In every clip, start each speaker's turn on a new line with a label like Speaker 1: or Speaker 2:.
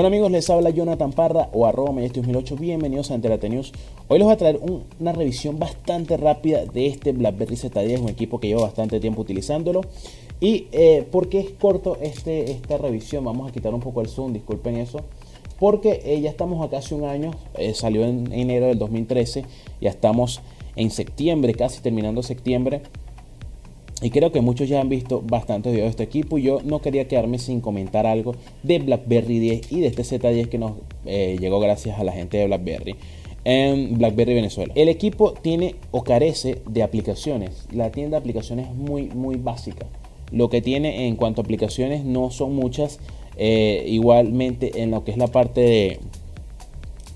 Speaker 1: Bueno amigos, les habla Jonathan Parra o arroba 2008 Bienvenidos a Enterate News. Hoy les voy a traer una revisión bastante rápida de este BlackBerry Z10, un equipo que llevo bastante tiempo utilizándolo. Y eh, ¿por qué es corto este, esta revisión? Vamos a quitar un poco el zoom, disculpen eso. Porque eh, ya estamos a casi un año, eh, salió en enero del 2013, ya estamos en septiembre, casi terminando septiembre. Y creo que muchos ya han visto bastantes videos de este equipo y yo no quería quedarme sin comentar algo de BlackBerry 10 y de este Z10 que nos eh, llegó gracias a la gente de BlackBerry en BlackBerry Venezuela. El equipo tiene o carece de aplicaciones. La tienda de aplicaciones es muy, muy básica. Lo que tiene en cuanto a aplicaciones no son muchas. Eh, igualmente en lo que es la parte de,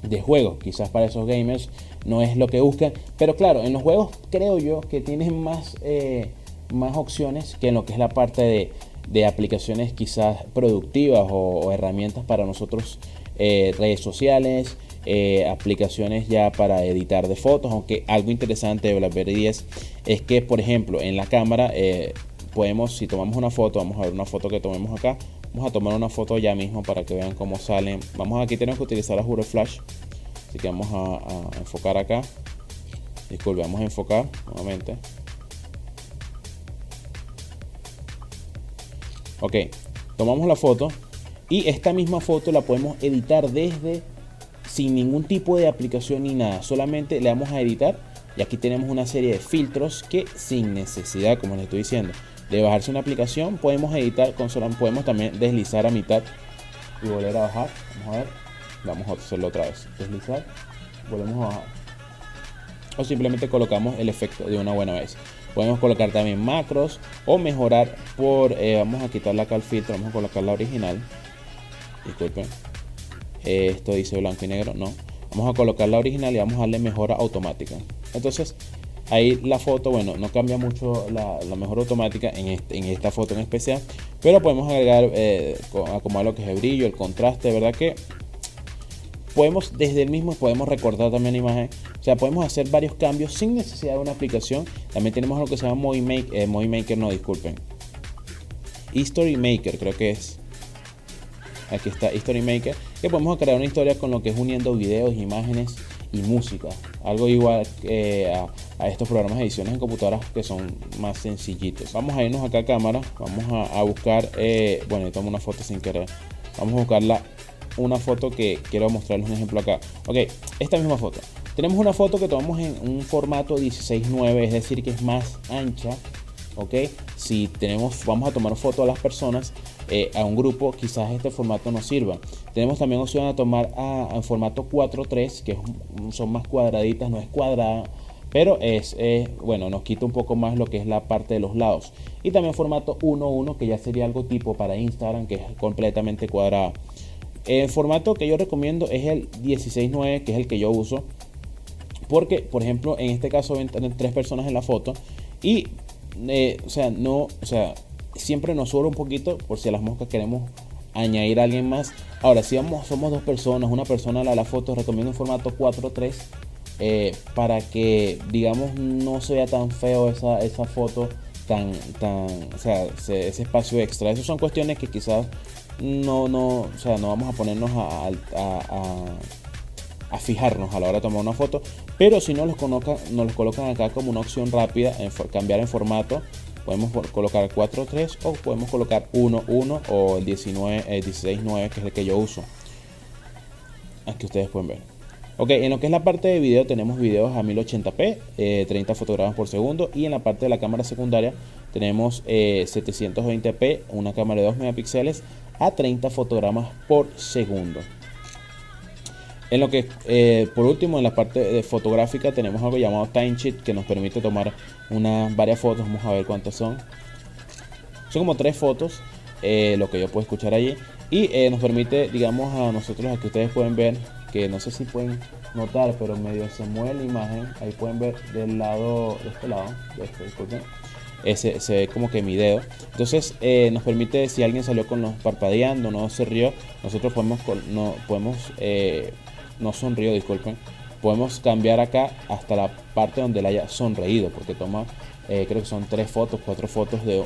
Speaker 1: de juegos, quizás para esos gamers no es lo que buscan. Pero claro, en los juegos creo yo que tienen más... Eh, más opciones que en lo que es la parte de, aplicaciones quizás productivas o, herramientas para nosotros, eh, redes sociales, eh, aplicaciones ya para editar de fotos, aunque algo interesante de BlackBerry 10 es que, por ejemplo, en la cámara eh, podemos, si tomamos una foto, vamos a ver una foto que tomemos acá, vamos a tomar una foto ya mismo para que vean cómo salen. Vamos aquí tenemos que utilizar la Jure Flash, así que vamos a, a enfocar acá. Disculpe, vamos a enfocar nuevamente. Ok, tomamos la foto y esta misma foto la podemos editar desde sin ningún tipo de aplicación ni nada. Solamente le damos a editar y aquí tenemos una serie de filtros que sin necesidad, como les estoy diciendo, de bajarse una aplicación, podemos editar con solo, podemos también deslizar a mitad y volver a bajar. Vamos a ver, vamos a hacerlo otra vez. Deslizar, volvemos a bajar. O simplemente colocamos el efecto de una buena vez. Podemos colocar también macros o mejorar por, eh, vamos a quitarle acá el filtro, vamos a colocar la original. Disculpen. esto dice blanco y negro, no. Vamos a colocar la original y vamos a darle mejora automática. Entonces, ahí la foto, bueno, no cambia mucho la, mejora automática en, este, en, esta foto en especial, pero podemos agregar, eh, acomodar lo que es el brillo, el contraste, ¿verdad? Que podemos desde el mismo podemos recortar también la imagen o sea podemos hacer varios cambios sin necesidad de una aplicación. También tenemos lo que se llama Movie Maker, eh, no disculpen. History Maker creo que es. Aquí está History Maker que podemos crear una historia con lo que es uniendo videos imágenes y música. Algo igual eh, a, estos programas de ediciones en computadoras que son más sencillitos. Vamos a irnos acá a cámara vamos a, buscar eh, bueno tomo una foto sin querer. Vamos a buscar la una foto que quiero mostrarles un ejemplo acá. Ok, esta misma foto. Tenemos una foto que tomamos en un formato 16.9, es decir, que es más ancha. Ok, si tenemos, vamos a tomar foto a las personas, eh, a un grupo, quizás este formato nos sirva. Tenemos también opción a tomar a, formato 4.3, que son más cuadraditas, no es cuadrada, pero es, bueno, nos quita un poco más lo que es la parte de los lados. Y también formato 1.1, que ya sería algo tipo para Instagram, que es completamente cuadrado. El formato que yo recomiendo es el 16.9, que es el que yo uso. Porque, por ejemplo, en este caso ven tres personas en la foto. Y, eh, o sea, no, o sea, siempre nos sobra un poquito por si a las moscas queremos añadir a alguien más. Ahora, si vamos, somos dos personas, una persona la, la foto, recomiendo un formato 4.3 eh, para que, digamos, no se vea tan feo esa, esa foto, tan, tan, o sea, ese, espacio extra. Esas son cuestiones que quizás no, no, o sea, no vamos a ponernos a, a, fijarnos a la hora de tomar una foto, pero si no los colocan, nos los colocan acá como una opción rápida, en cambiar en formato, podemos colocar 4.3 o podemos colocar 1.1 o el 19, el 16.9 que es el que yo uso. Aquí ustedes pueden ver. Ok, en lo que es la parte de video tenemos videos a 1080p, 30 eh, fotogramas por segundo y en la parte de la cámara secundaria tenemos 720p, eh, una cámara de 2 megapíxeles a 30 fotogramas por segundo. En lo que, eh, por último, en la parte de fotográfica tenemos algo llamado Time Sheet que nos permite tomar unas varias fotos. Vamos a ver cuántas son. Son como tres fotos, eh, lo que yo puedo escuchar allí. Y eh, nos permite, digamos, a nosotros, a que ustedes pueden ver, que no sé si pueden notar, pero medio se mueve la imagen. Ahí pueden ver del lado, de este lado, de este, disculpen se ve como que mi dedo. Entonces nos permite, si alguien salió con los parpadeando, no se rió, nosotros podemos, no, podemos, no sonrió, disculpen, podemos cambiar acá hasta la parte donde él haya sonreído, porque toma, eh, creo que son tres fotos, cuatro fotos de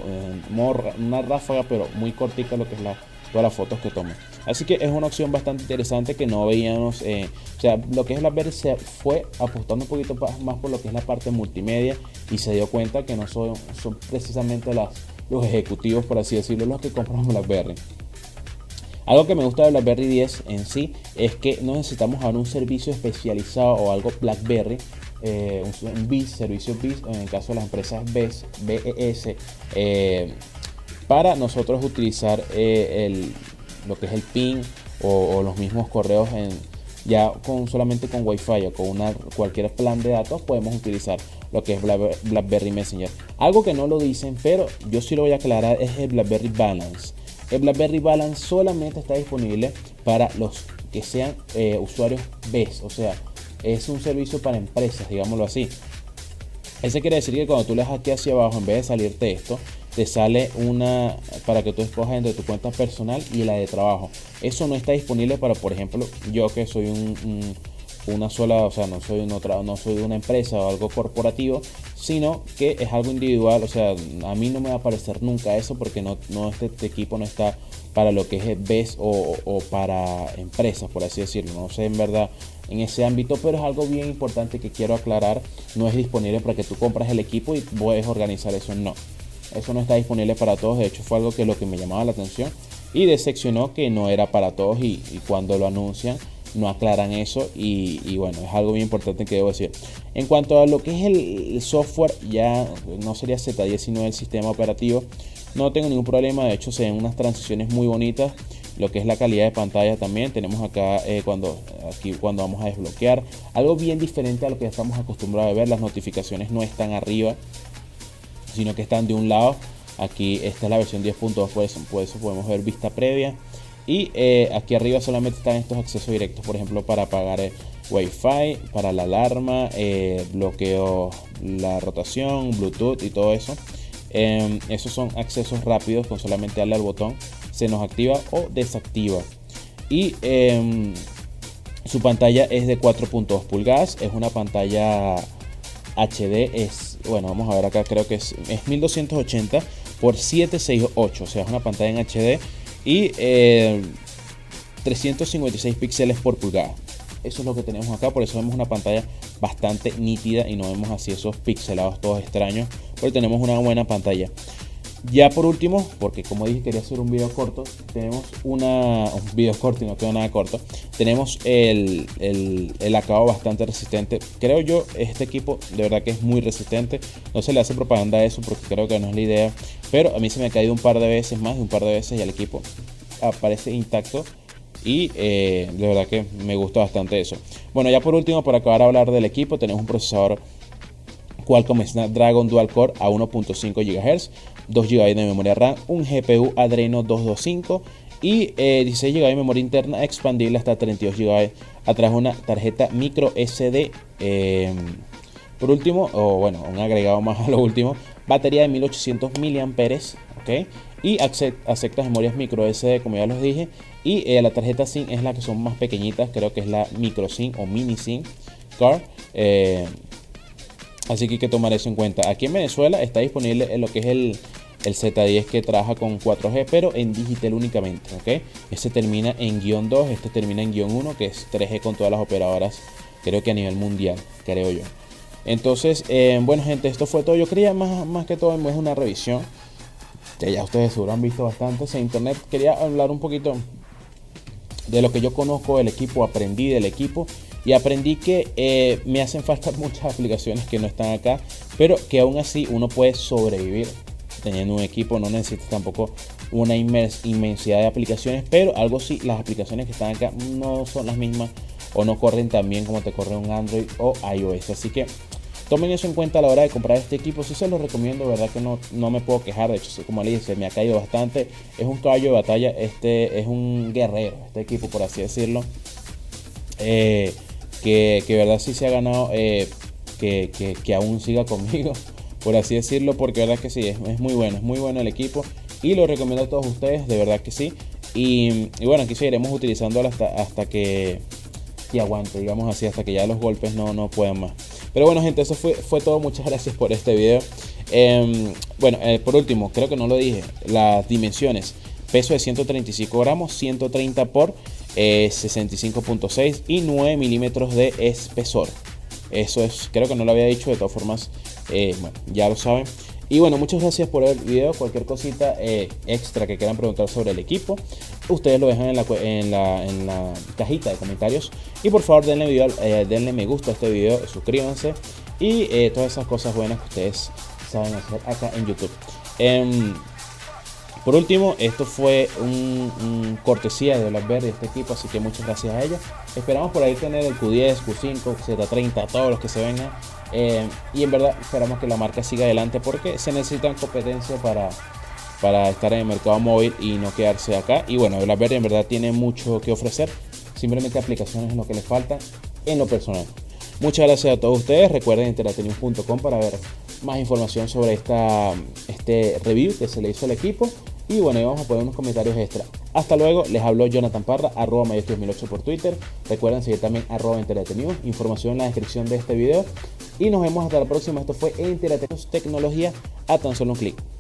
Speaker 1: una ráfaga, pero muy cortica lo que es la, todas las fotos que tome. Así que es una opción bastante interesante que no veíamos. Eh, o sea, lo que es BlackBerry se fue apostando un poquito más por lo que es la parte multimedia y se dio cuenta que no son, son precisamente los ejecutivos, por así decirlo, los que compran BlackBerry. Algo que me gusta de BlackBerry 10 en sí es que no necesitamos ahora un servicio especializado o algo BlackBerry eh, un, BIS, servicio BIS, en el caso de las empresas BES, BES, eh, para nosotros utilizar eh, el, lo que es el PIN o, los mismos correos en, ya con solamente con Wi-Fi o con una, cualquier plan de datos podemos utilizar lo que es BlackBerry Messenger. Algo que no lo dicen, pero yo sí lo voy a aclarar, es el BlackBerry Balance. El BlackBerry Balance solamente está disponible para los que sean usuarios BES, o sea, es un servicio para empresas, digámoslo así. Ese quiere decir que cuando tú le das aquí hacia abajo, en vez de salirte esto, te sale una para que tú escojas entre tu cuenta personal y la de trabajo. Eso no está disponible para, por ejemplo, yo que soy un, una sola, o sea, no soy, otra, no soy de una empresa o algo corporativo, sino que es algo individual. O sea, a mí no me va a aparecer nunca eso porque no, no este, este equipo no está para lo que es BES o, o, para empresas, por así decirlo. No sé en verdad en ese ámbito, pero es algo bien importante que quiero aclarar. No es disponible para que tú compras el equipo y puedes organizar eso. No, eso no está disponible para todos. De hecho, fue algo que lo que me llamaba la atención y decepcionó que no era para todos y, cuando lo anuncian no aclaran eso y, bueno, es algo bien importante que debo decir. En cuanto a lo que es el, software, ya no sería Z19 el sistema operativo, no tengo ningún problema, de hecho se ven unas transiciones muy bonitas lo que es la calidad de pantalla también. Tenemos acá eh, cuando aquí cuando vamos a desbloquear. Algo bien diferente a lo que estamos acostumbrados a ver las notificaciones no están arriba sino que están de un lado. Aquí esta es la versión 10.2 por por eso podemos ver vista previa y eh, aquí arriba solamente están estos accesos directos por ejemplo para apagar el wifi para la alarma eh, bloqueo la rotación bluetooth y todo eso em, esos son accesos rápidos con solamente darle al botón se nos activa o desactiva. Y em, su pantalla es de 4.2 pulgadas, es una pantalla HD, es, bueno, vamos a ver acá, creo que es, es 1280 por 768, o sea, es una pantalla en HD y 356 eh, píxeles por pulgada. Eso es lo que tenemos acá, por eso vemos una pantalla bastante nítida y no vemos así esos pixelados todos extraños, porque tenemos una buena pantalla. Ya por último, porque como dije quería hacer un video corto, tenemos una, un video corto y no quedó nada corto, tenemos el, el, acabado bastante resistente. Creo yo, este equipo de verdad que es muy resistente. No se le hace propaganda a eso porque creo que no es la idea. Pero a mí se me ha caído un par de veces, más de un par de veces y el equipo aparece intacto. Y eh, de verdad que me gusta bastante eso. Bueno, ya por último, para acabar de hablar del equipo, tenemos un procesador Qualcomm Snapdragon Dual Core a 1.5 GHz, 2 GB de memoria RAM, un GPU Adreno 225 y 16 eh, GB de memoria interna expandible hasta 32 GB a través de una tarjeta micro SD. Em, por último, o bueno, un agregado más a lo último, batería de 1800 mAh, ¿ok? Y acepta memorias micro SD, como ya los dije. Y eh, la tarjeta SIM es la que son más pequeñitas, creo que es la micro SIM o mini SIM card. Eh, Así que hay que tomar eso en cuenta. Aquí en Venezuela está disponible lo que es el, Z10 que trabaja con 4G, pero en digital únicamente. ¿ok? Este termina en guion 2, este termina en guion 1, que es 3G con todas las operadoras, creo que a nivel mundial, creo yo. Entonces, eh, bueno gente, esto fue todo. Yo quería más, más que todo es una revisión, que ya ustedes seguro han visto bastante en internet. Quería hablar un poquito de lo que yo conozco del equipo, aprendí del equipo y aprendí que eh, me hacen falta muchas aplicaciones que no están acá, pero que aún así uno puede sobrevivir teniendo un equipo, no necesitas tampoco una inmensidad de aplicaciones, pero algo sí, las aplicaciones que están acá no son las mismas o no corren tan bien como te corre un Android o iOS, así que tomen eso en cuenta a la hora de comprar este equipo, si se lo recomiendo, verdad que no, no me puedo quejar, de hecho, como le dije, me ha caído bastante, es un caballo de batalla, este es un guerrero, este equipo por así decirlo. Eh, que, verdad sí se ha ganado eh, que, que, aún siga conmigo, por así decirlo, porque verdad que sí, es, muy bueno, es muy bueno el equipo y lo recomiendo a todos ustedes, de verdad que sí. Y, bueno, aquí seguiremos utilizándolo hasta, hasta que, que, aguante, digamos así, hasta que ya los golpes no, no puedan más. Pero bueno, gente, eso fue, fue todo. Muchas gracias por este video. Em, bueno, eh, por último, creo que no lo dije, las dimensiones. peso de 135 gramos, 130 por 65.6 eh, y 9 milímetros de espesor. Eso es, creo que no lo había dicho, de todas formas, eh, bueno, ya lo saben. Y bueno, muchas gracias por el video. Cualquier cosita eh, extra que quieran preguntar sobre el equipo, ustedes lo dejan en la, en la, en la cajita de comentarios. Y por favor, denle, video, denle me gusta a este video, suscríbanse y todas esas cosas buenas que ustedes saben hacer acá en YouTube. Por último, esto fue un, cortesía de BlackBerry, este equipo, así que muchas gracias a ellos. Esperamos por ahí tener el Q10, Q5, Z30, todos los que se vengan. Eh, y en verdad esperamos que la marca siga adelante porque se necesitan competencia para, para estar en el mercado móvil y no quedarse acá. Y bueno, BlackBerry en verdad tiene mucho que ofrecer. Simplemente aplicaciones es lo que les falta en lo personal. Muchas gracias a todos ustedes. Recuerden interatenius.com para ver más información sobre esta, este review que se le hizo al equipo. Y bueno, vamos a poner unos comentarios extra. Hasta luego, les habló Jonathan Parra, arroba 2008 por Twitter. Recuerden seguir también arroba News. Información en la descripción de este video. Y nos vemos hasta la próxima. Esto fue News Tecnología a tan solo un clic.